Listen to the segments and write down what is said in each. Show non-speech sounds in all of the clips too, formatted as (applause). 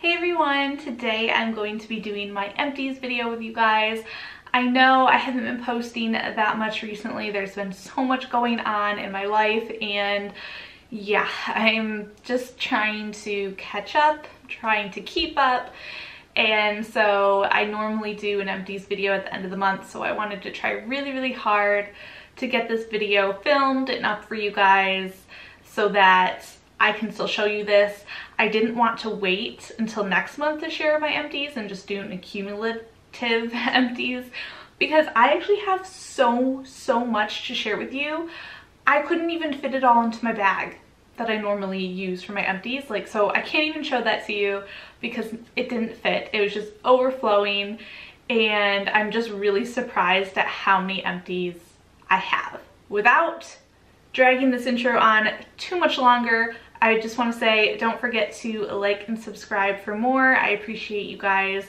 Hey everyone, today I'm going to be doing my empties video with you guys. I know I haven't been posting that much recently. There's been so much going on in my life and yeah, I'm just trying to catch up, trying to keep up. And so I normally do an empties video at the end of the month. So I wanted to try really, really hard to get this video filmed and up for you guys so that I can still show you this. I didn't want to wait until next month to share my empties and just do an accumulative (laughs) empties because I actually have so, so much to share with you. I couldn't even fit it all into my bag that I normally use for my empties. Like, so I can't even show that to you because it didn't fit. It was just overflowing and I'm just really surprised at how many empties I have. Without dragging this intro on too much longer, I just want to say don't forget to like and subscribe for more. I appreciate you guys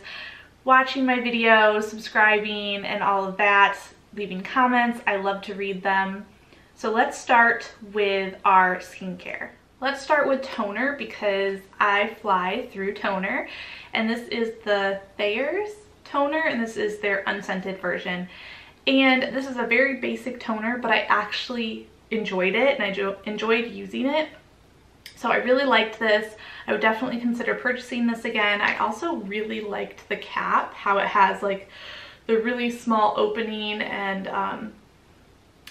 watching my videos, subscribing, and all of that, leaving comments. I love to read them. So let's start with our skincare. Let's start with toner because I fly through toner and this is the Thayer's toner and this is their unscented version. And this is a very basic toner, but I actually enjoyed it and I enjoyed using it. So I really liked this. I would definitely consider purchasing this again. I also really liked the cap, how it has like the really small opening and um,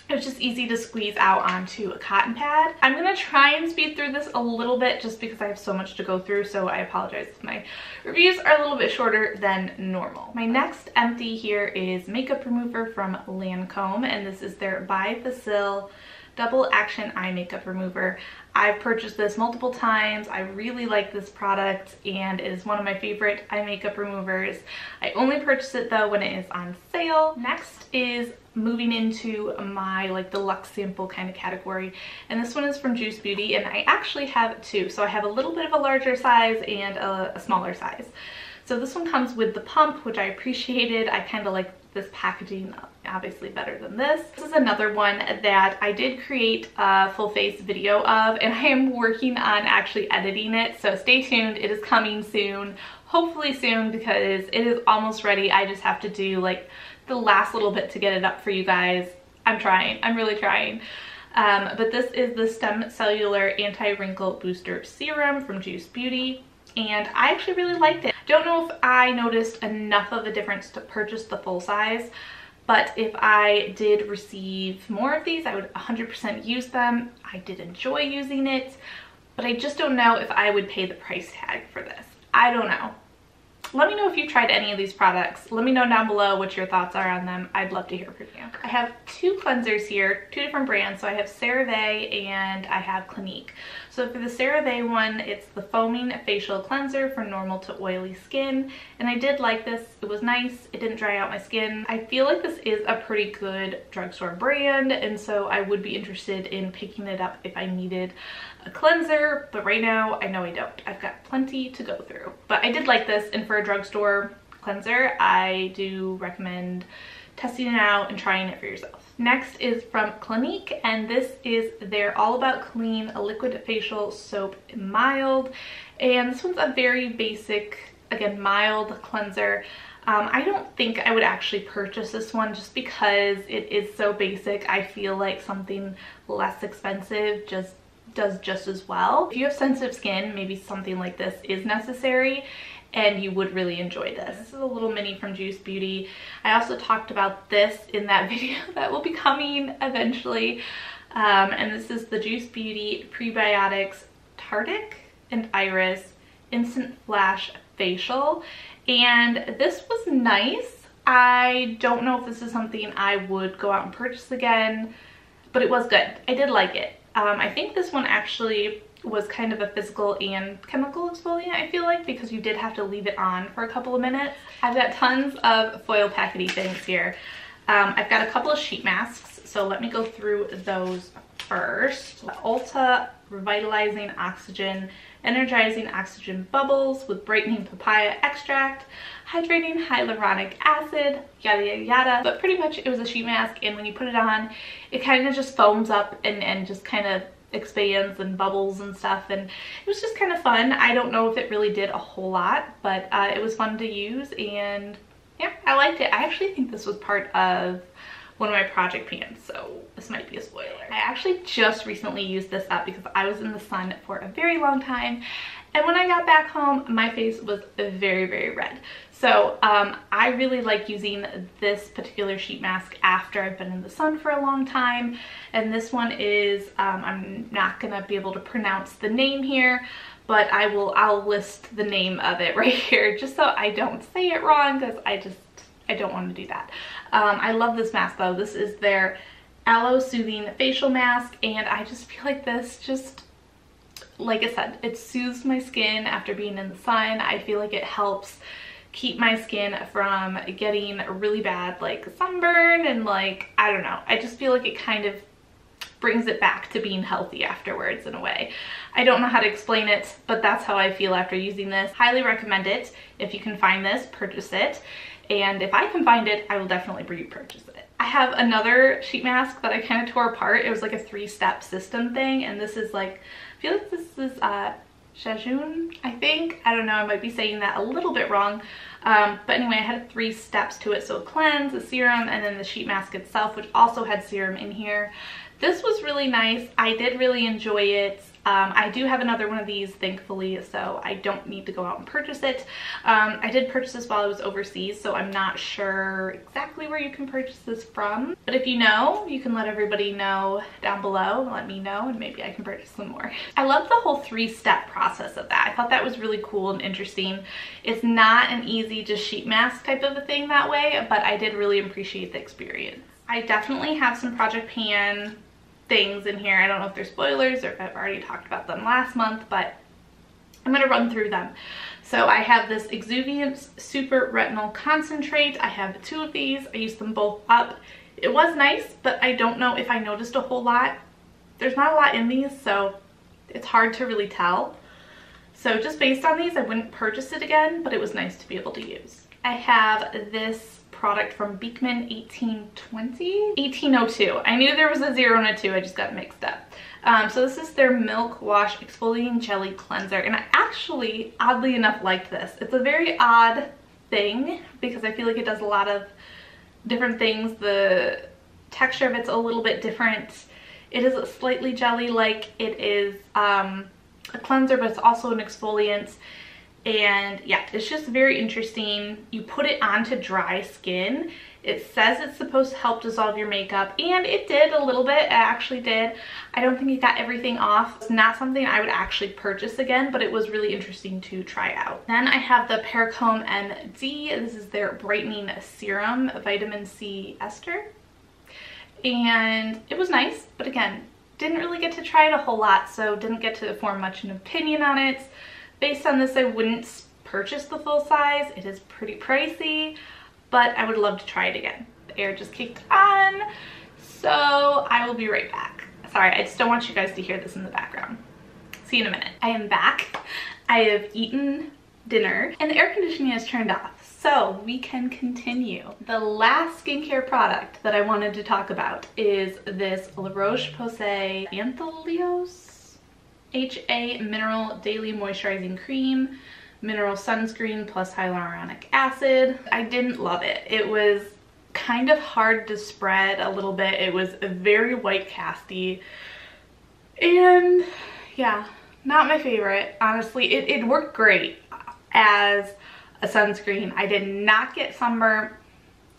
it was just easy to squeeze out onto a cotton pad. I'm gonna try and speed through this a little bit just because I have so much to go through, so I apologize if my reviews are a little bit shorter than normal. My next empty here is makeup remover from Lancome, and this is their Bifacil Double Action Eye Makeup Remover. I've purchased this multiple times. I really like this product and it is one of my favorite eye makeup removers. I only purchase it though when it is on sale. Next is moving into my like deluxe sample kind of category and this one is from Juice Beauty and I actually have two. So I have a little bit of a larger size and a, a smaller size. So this one comes with the pump, which I appreciated. I kind of like this packaging obviously better than this. This is another one that I did create a full face video of and I am working on actually editing it. So stay tuned. It is coming soon. Hopefully soon because it is almost ready. I just have to do like the last little bit to get it up for you guys. I'm trying. I'm really trying. Um, but this is the Stem Cellular Anti-Wrinkle Booster Serum from Juice Beauty and I actually really liked it. Don't know if I noticed enough of a difference to purchase the full size, but if I did receive more of these, I would 100% use them. I did enjoy using it, but I just don't know if I would pay the price tag for this. I don't know. Let me know if you tried any of these products. Let me know down below what your thoughts are on them. I'd love to hear from you. I have two cleansers here, two different brands. So I have CeraVe and I have Clinique. So for the CeraVe one, it's the foaming facial cleanser for normal to oily skin. And I did like this. It was nice. It didn't dry out my skin. I feel like this is a pretty good drugstore brand. And so I would be interested in picking it up if I needed a cleanser. But right now, I know I don't. I've got plenty to go through. But I did like this. And for a drugstore cleanser, I do recommend testing it out and trying it for yourself. Next is from Clinique and this is their All About Clean Liquid Facial Soap Mild. And this one's a very basic, again, mild cleanser. Um, I don't think I would actually purchase this one just because it is so basic. I feel like something less expensive just does just as well. If you have sensitive skin, maybe something like this is necessary and you would really enjoy this. This is a little mini from Juice Beauty. I also talked about this in that (laughs) video that will be coming eventually. Um, and this is the Juice Beauty Prebiotics Tartic and Iris Instant Flash Facial. And this was nice. I don't know if this is something I would go out and purchase again, but it was good. I did like it. Um, I think this one actually was kind of a physical and chemical exfoliant, I feel like, because you did have to leave it on for a couple of minutes. I've got tons of foil packety things here. Um, I've got a couple of sheet masks, so let me go through those first. Ulta Revitalizing Oxygen Energizing Oxygen Bubbles with Brightening Papaya Extract, Hydrating Hyaluronic Acid, yada yada yada. But pretty much it was a sheet mask and when you put it on, it kind of just foams up and, and just kind of expands and bubbles and stuff and it was just kind of fun. I don't know if it really did a whole lot but uh, it was fun to use and yeah I liked it. I actually think this was part of one of my project pans so this might be a spoiler. I actually just recently used this up because I was in the sun for a very long time and when I got back home my face was very very red. So um, I really like using this particular sheet mask after I've been in the sun for a long time. And this one is, um, I'm not gonna be able to pronounce the name here, but I will, I'll list the name of it (laughs) right here just so I don't say it wrong because I just, I don't want to do that. Um, I love this mask though. This is their Aloe Soothing Facial Mask and I just feel like this just like I said, it soothes my skin after being in the sun. I feel like it helps keep my skin from getting really bad like sunburn and like, I don't know. I just feel like it kind of brings it back to being healthy afterwards in a way. I don't know how to explain it, but that's how I feel after using this. Highly recommend it. If you can find this, purchase it. And if I can find it, I will definitely repurchase it. I have another sheet mask that I kind of tore apart. It was like a three-step system thing, and this is like, I feel like this is uh, Jejun, I think. I don't know, I might be saying that a little bit wrong. Um, but anyway, I had three steps to it. So a cleanse, a serum, and then the sheet mask itself, which also had serum in here. This was really nice. I did really enjoy it. Um, I do have another one of these, thankfully, so I don't need to go out and purchase it. Um, I did purchase this while I was overseas, so I'm not sure exactly where you can purchase this from. But if you know, you can let everybody know down below. Let me know, and maybe I can purchase some more. I love the whole three-step process of that. I thought that was really cool and interesting. It's not an easy just sheet mask type of a thing that way, but I did really appreciate the experience. I definitely have some Project Pan things in here. I don't know if they're spoilers or if I've already talked about them last month, but I'm going to run through them. So I have this Exuviance Super Retinol Concentrate. I have two of these. I used them both up. It was nice, but I don't know if I noticed a whole lot. There's not a lot in these, so it's hard to really tell. So just based on these, I wouldn't purchase it again, but it was nice to be able to use. I have this product from Beekman 1820? 1802. I knew there was a zero and a two, I just got mixed up. Um, so this is their Milk Wash Exfoliating Jelly Cleanser. And I actually, oddly enough, liked this. It's a very odd thing because I feel like it does a lot of different things. The texture of it's a little bit different. It is a slightly jelly-like. It is um, a cleanser, but it's also an exfoliant and yeah it's just very interesting. You put it onto dry skin. It says it's supposed to help dissolve your makeup and it did a little bit. It actually did. I don't think it got everything off. It's not something i would actually purchase again but it was really interesting to try out. Then i have the Perricone md this is their brightening serum vitamin c ester. And it was nice but again didn't really get to try it a whole lot so didn't get to form much of an opinion on it Based on this, I wouldn't purchase the full size. It is pretty pricey, but I would love to try it again. The air just kicked on, so I will be right back. Sorry, I just don't want you guys to hear this in the background. See you in a minute. I am back. I have eaten dinner and the air conditioning is turned off. So we can continue. The last skincare product that I wanted to talk about is this La Roche-Posay Anthelios HA Mineral Daily Moisturizing Cream, Mineral Sunscreen plus Hyaluronic Acid. I didn't love it. It was kind of hard to spread a little bit. It was very white casty. And yeah, not my favorite. Honestly, it, it worked great as a sunscreen. I did not get sunburn.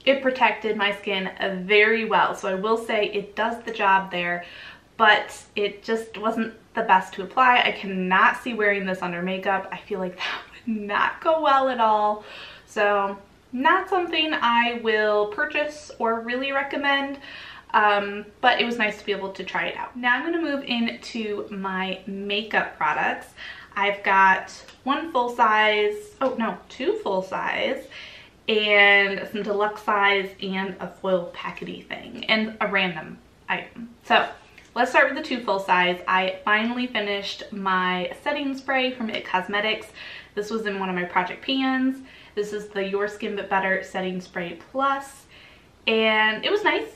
It protected my skin very well. So I will say it does the job there, but it just wasn't the best to apply. I cannot see wearing this under makeup. I feel like (laughs) that would not go well at all. So not something I will purchase or really recommend. Um, but it was nice to be able to try it out. Now I'm going to move into my makeup products. I've got one full size, oh no, two full size, and some deluxe size and a foil packety thing, and a random item. So Let's start with the two full size. I finally finished my setting spray from IT Cosmetics. This was in one of my project pans. This is the Your Skin But Better Setting Spray Plus. And it was nice.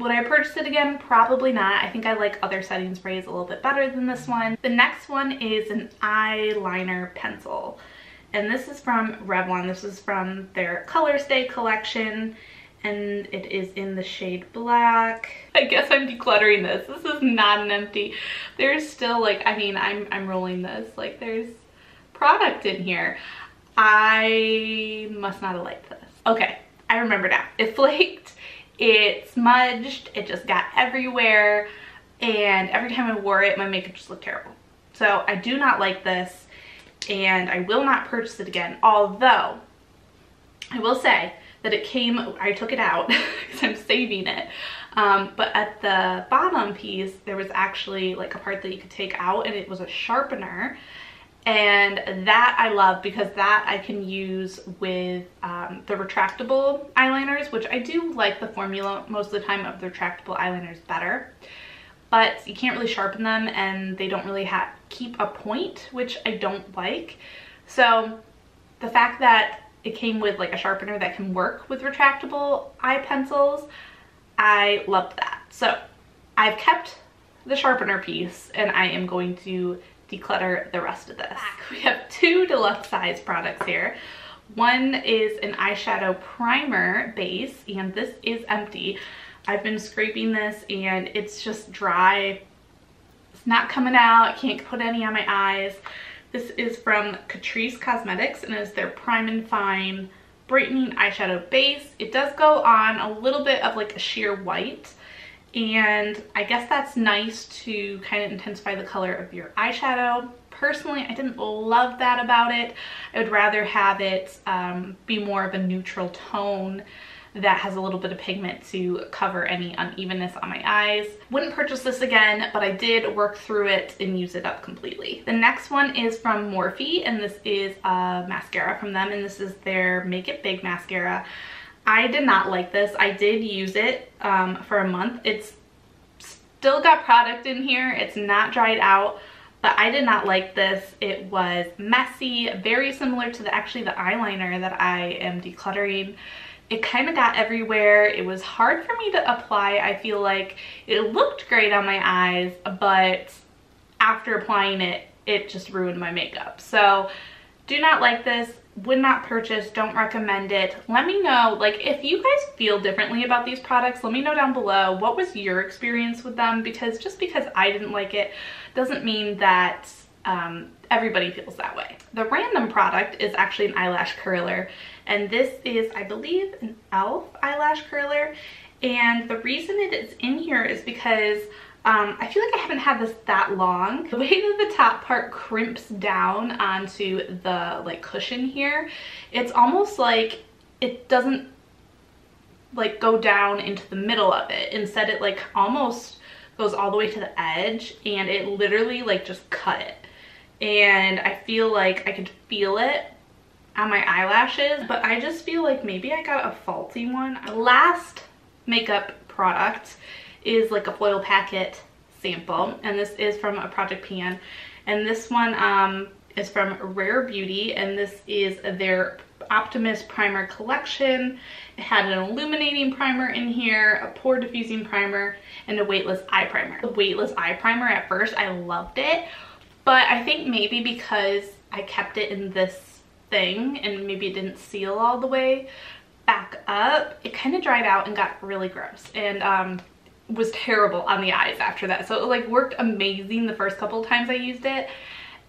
Would I purchase it again? Probably not. I think I like other setting sprays a little bit better than this one. The next one is an eyeliner pencil. And this is from Revlon. This is from their Colorstay collection. And it is in the shade black. I guess I'm decluttering this. This is not an empty. There's still like, I mean, I'm, I'm rolling this. Like there's product in here. I must not have liked this. Okay, I remember now. It (laughs) flaked it smudged, it just got everywhere, and every time I wore it, my makeup just looked terrible. So I do not like this, and I will not purchase it again, although I will say that it came, I took it out (laughs) because I'm saving it, um, but at the bottom piece, there was actually like a part that you could take out, and it was a sharpener, and that I love because that I can use with um, the retractable eyeliners, which I do like the formula most of the time of the retractable eyeliners better. But you can't really sharpen them and they don't really have keep a point, which I don't like. So the fact that it came with like a sharpener that can work with retractable eye pencils, I loved that. So I've kept the sharpener piece and I am going to declutter the rest of this. We have two deluxe size products here. One is an eyeshadow primer base and this is empty. I've been scraping this and it's just dry. It's not coming out. I Can't put any on my eyes. This is from Catrice Cosmetics and is their Prime and Fine Brightening Eyeshadow Base. It does go on a little bit of like a sheer white and I guess that's nice to kind of intensify the color of your eyeshadow. Personally, I didn't love that about it. I would rather have it um, be more of a neutral tone that has a little bit of pigment to cover any unevenness on my eyes. Wouldn't purchase this again, but I did work through it and use it up completely. The next one is from Morphe, and this is a mascara from them, and this is their Make It Big mascara. I did not like this. I did use it um, for a month. It's still got product in here. It's not dried out, but I did not like this. It was messy, very similar to the actually the eyeliner that I am decluttering. It kind of got everywhere. It was hard for me to apply. I feel like it looked great on my eyes, but after applying it, it just ruined my makeup. So do not like this would not purchase don't recommend it let me know like if you guys feel differently about these products let me know down below what was your experience with them because just because i didn't like it doesn't mean that um, everybody feels that way the random product is actually an eyelash curler and this is i believe an elf eyelash curler and the reason it is in here is because um, I feel like I haven't had this that long. The way that the top part crimps down onto the like cushion here, it's almost like it doesn't like go down into the middle of it. Instead it like almost goes all the way to the edge and it literally like just cut it. And I feel like I could feel it on my eyelashes, but I just feel like maybe I got a faulty one. Last makeup product is like a foil packet sample and this is from a Project Pan and this one um, is from Rare Beauty and this is their Optimist Primer Collection. It had an illuminating primer in here, a pore diffusing primer, and a weightless eye primer. The weightless eye primer at first, I loved it, but I think maybe because I kept it in this thing and maybe it didn't seal all the way back up, it kind of dried out and got really gross. And um, was terrible on the eyes after that. So it like worked amazing the first couple times I used it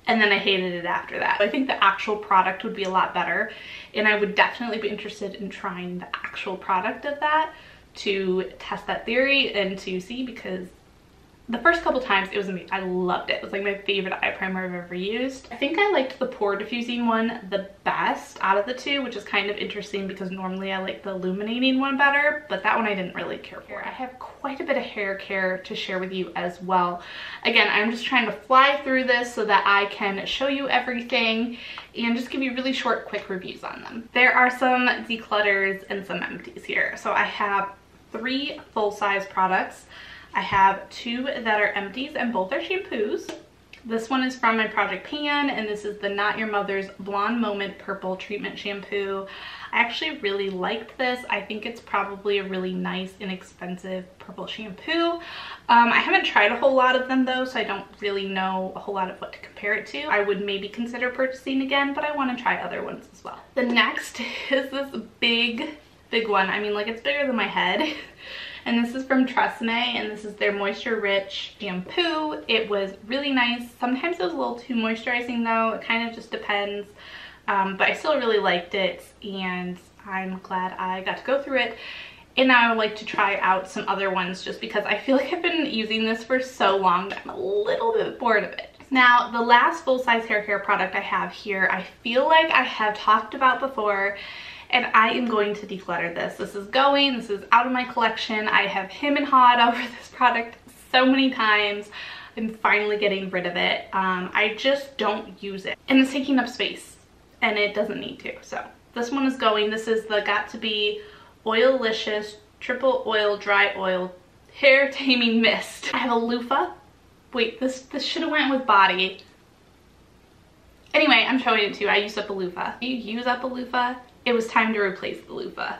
and then I hated it after that. I think the actual product would be a lot better and I would definitely be interested in trying the actual product of that to test that theory and to see because the first couple times it was amazing. I loved it. It was like my favorite eye primer I've ever used. I think I liked the pore diffusing one the best out of the two, which is kind of interesting because normally I like the illuminating one better, but that one I didn't really care for. I have quite a bit of hair care to share with you as well. Again, I'm just trying to fly through this so that I can show you everything and just give you really short, quick reviews on them. There are some declutters and some empties here. So I have three full-size products I have two that are empties and both are shampoos. This one is from my Project Pan and this is the Not Your Mother's Blonde Moment Purple Treatment Shampoo. I actually really liked this. I think it's probably a really nice, inexpensive purple shampoo. Um, I haven't tried a whole lot of them though, so I don't really know a whole lot of what to compare it to. I would maybe consider purchasing again, but I want to try other ones as well. The next (laughs) is this big, big one. I mean, like it's bigger than my head. (laughs) And this is from Tresemme and this is their Moisture Rich shampoo. It was really nice. Sometimes it was a little too moisturizing though. It kind of just depends. Um, but I still really liked it and I'm glad I got to go through it. And now I would like to try out some other ones just because I feel (laughs) like I've been using this for so long that I'm a little bit bored of it. Now, the last full-size hair care product I have here, I feel like I have talked about before, and I am going to declutter this. This is going, this is out of my collection. I have him and hawed (laughs) over this product so many times. I'm finally getting rid of it. Um, I just don't use it. And it's taking up space and it doesn't need to. So this one is going. This is the Got2b Oilicious Triple Oil Dry Oil Hair (laughs) Taming Mist. I have a loofah. Wait, this, this should have went with body. Anyway, I'm showing it to you. I used up a loofah. You use up a loofah? It was time to replace the loofah.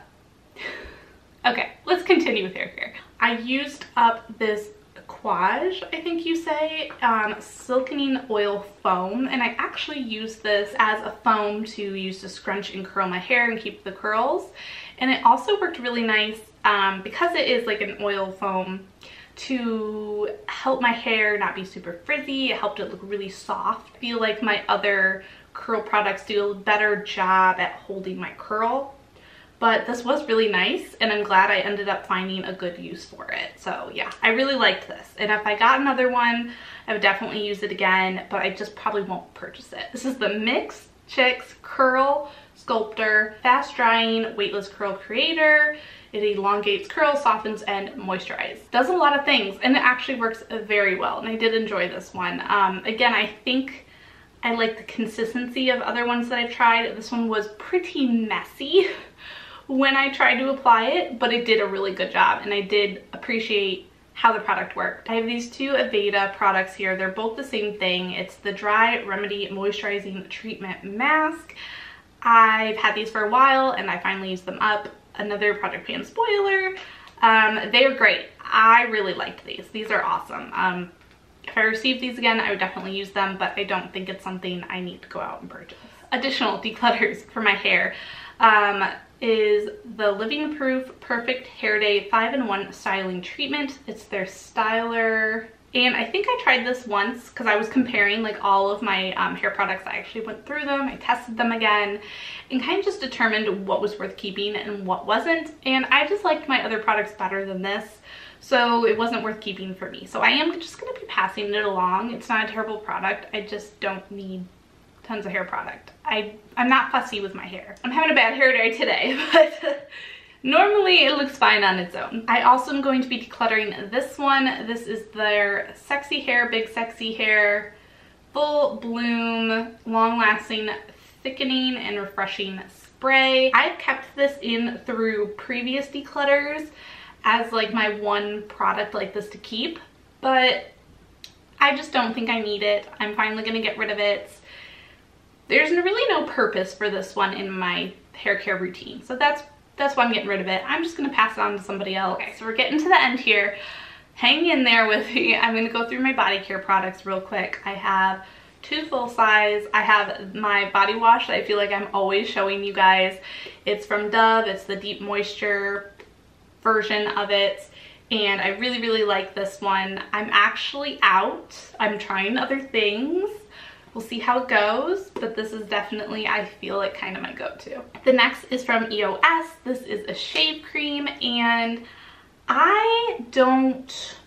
(laughs) okay, let's continue with hair care. I used up this Quaj, I think you say, um, silkening oil foam. And I actually used this as a foam to use to scrunch and curl my hair and keep the curls. And it also worked really nice um, because it is like an oil foam to help my hair not be super frizzy. It helped it look really soft. Feel like my other curl products do a better job at holding my curl but this was really nice and I'm glad I ended up finding a good use for it. So yeah, I really liked this. And if I got another one, I would definitely use it again, but I just probably won't purchase it. This is the Mixed Chicks Curl Sculptor Fast Drying Weightless Curl Creator. It elongates curls, softens, and moisturizes. Does a lot of things and it actually works very well and I did enjoy this one. Um, again, I think I like the consistency of other ones that I've tried. This one was pretty messy (laughs) when I tried to apply it, but it did a really good job and I did appreciate how the product worked. I have these two Aveda products here. They're both the same thing. It's the Dry Remedy Moisturizing Treatment Mask. I've had these for a while and I finally used them up. Another Project Pan spoiler. Um, they are great. I really liked these. These are awesome. Um, if I received these again, I would definitely use them, but I don't think it's something I need to go out and purchase. Additional (laughs) declutters for my hair um, is the Living Proof Perfect Hair Day 5-in-1 Styling Treatment. It's their styler and I think I tried this once because I was comparing like all of my um, hair products. I actually went through them, I tested them again, and kind of just determined what was worth keeping and what wasn't. And I just liked my other products better than this so it wasn't worth keeping for me. So I am just going to be passing it along. It's not a terrible product. I just don't need tons of hair product. I, I'm not fussy with my hair. I'm having a bad hair day today, (laughs) but normally it looks fine on its own. I also am going to be decluttering this one. This is their Sexy Hair, Big Sexy Hair, Full Bloom, Long Lasting Thickening and Refreshing Spray. I've kept this in through previous declutters as like my one product like this to keep, but I just don't think I need it. I'm finally gonna get rid of it. There's really no purpose for this one in my hair care routine. So that's that's why I'm getting rid of it. I'm just gonna pass it on to somebody else. Okay, so we're getting to the end here. Hang in there with me. (laughs) I'm gonna go through my body care products real quick. I have two full size. I have my body wash that I feel like I'm always showing you guys. It's from Dove. It's the Deep Moisture version of it and I really, really like this one. I'm actually out. I'm trying other things. We'll see how it goes, but this is definitely, I feel like kind of my go-to. The next is from EOS. This is a shave cream and I don't,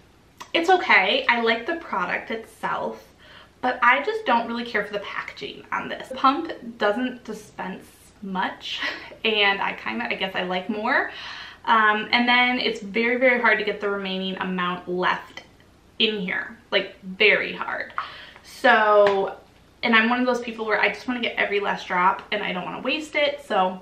it's okay. I like the product itself, but I just don't really care for the packaging on this. The pump doesn't dispense much (laughs) and I kind of, I guess I like more. Um, and then it's very, very hard to get the remaining amount left in here, like very hard. So, and I'm one of those people where I just want to get every last drop and I don't want to waste it. So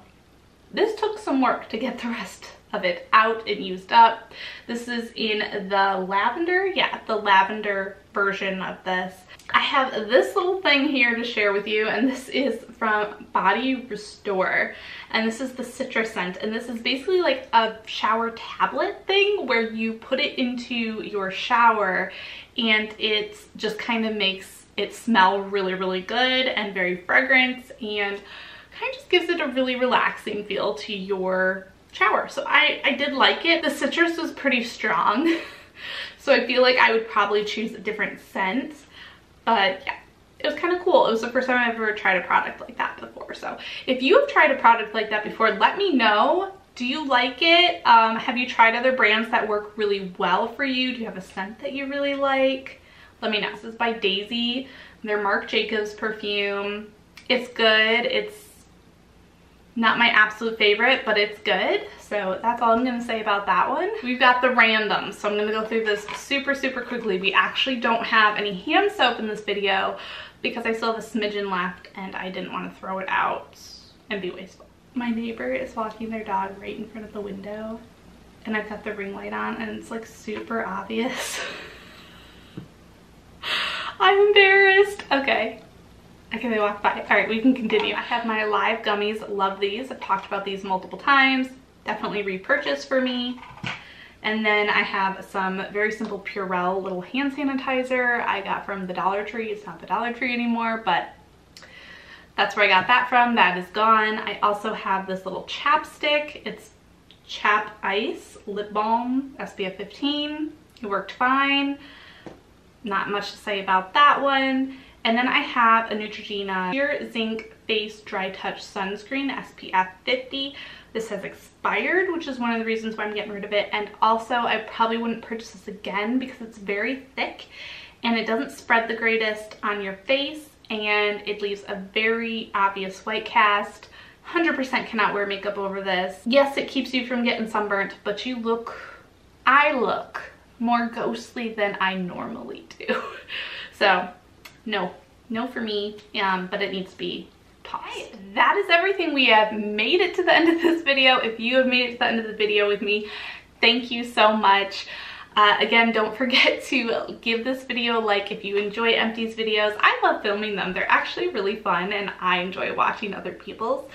this took some work to get the rest of it out and used up. This is in the lavender, yeah, the lavender version of this. I have this little thing here to share with you and this is from Body Restore and this is the citrus scent and this is basically like a shower tablet thing where you put it into your shower and it just kind of makes it smell really really good and very fragrant and kind of just gives it a really relaxing feel to your shower. So I, I did like it. The citrus was pretty strong. (laughs) so I feel like I would probably choose a different scent. But yeah, it was kind of cool. It was the first time I've ever tried a product like that before. So if you have tried a product like that before, let me know. Do you like it? Um, have you tried other brands that work really well for you? Do you have a scent that you really like? Let me know. This is by Daisy. Their Marc Jacobs perfume. It's good. It's not my absolute favorite, but it's good. So that's all I'm gonna say about that one. We've got the random, so I'm gonna go through this super, super quickly. We actually don't have any hand soap in this video because I still have a smidgen left and I didn't wanna throw it out and be wasteful. My neighbor is walking their dog right in front of the window and I've got the ring light on and it's like super obvious. (laughs) I'm embarrassed. Okay, Okay, they walk by. All right, we can continue. I have my Alive gummies. Love these. I've talked about these multiple times. Definitely repurchase for me. And then I have some very simple Purell little hand sanitizer I got from the Dollar Tree. It's not the Dollar Tree anymore, but that's where I got that from. That is gone. I also have this little chapstick. It's Chap Ice Lip Balm SPF 15. It worked fine. Not much to say about that one. And then I have a Neutrogena Pure Zinc Face Dry Touch Sunscreen SPF 50. This has expired, which is one of the reasons why I'm getting rid of it. And also, I probably wouldn't purchase this again because it's very thick and it doesn't spread the greatest on your face and it leaves a very obvious white cast. 100% cannot wear makeup over this. Yes, it keeps you from getting sunburnt, but you look, I look more ghostly than I normally do. (laughs) So no, no for me, um, but it needs to be tossed. That is everything. We have made it to the (laughs) end of this video. If you have made it to the end of the video with me, thank you so much. Uh, again, don't forget (laughs) to give this video a like if you enjoy Empty's videos. I love filming them. They're actually really fun and I enjoy watching other people's.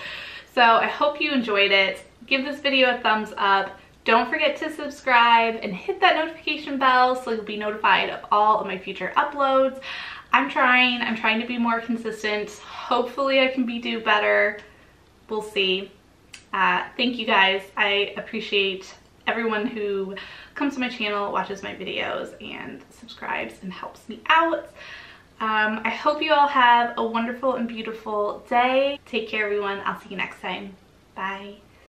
So I hope you enjoyed it. Give this video a thumbs up. Don't forget to subscribe and hit that notification bell so you'll be notified of all of my future uploads. I'm trying. I'm trying to be more consistent. Hopefully I can be do better. We'll see. Uh, thank you guys. I appreciate everyone who comes to my channel, watches my videos, and subscribes and helps me out. Um, I hope you all have a wonderful and beautiful day. Take care, everyone. I'll see you next time. Bye.